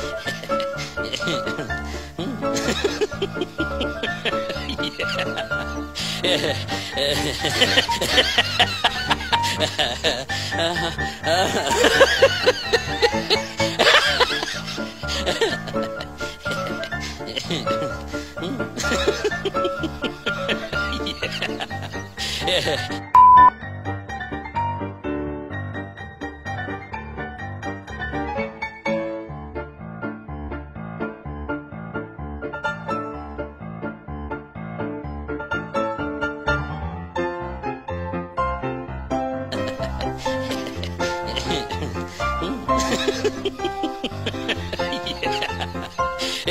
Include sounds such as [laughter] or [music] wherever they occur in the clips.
[laughs] yeah.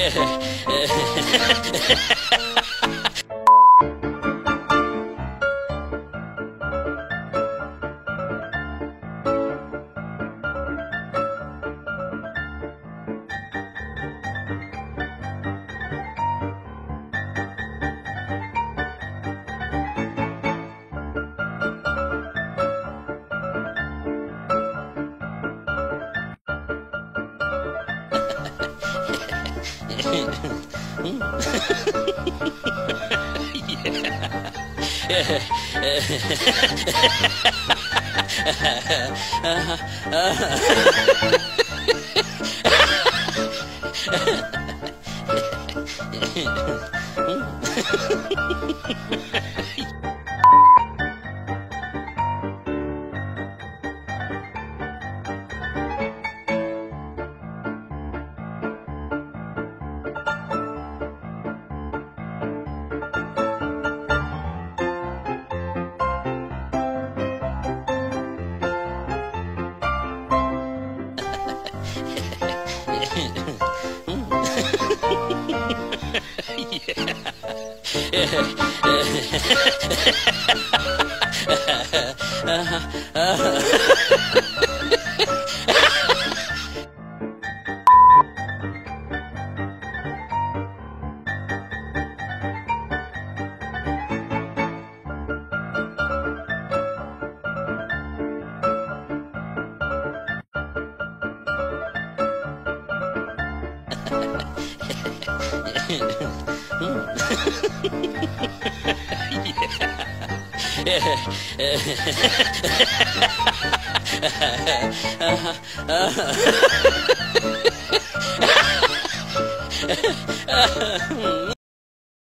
Ha ha ha ha ha ha! [laughs] yeah. [laughs] [laughs] yeah. [laughs] uh-huh. Uh-huh. [laughs] yeah.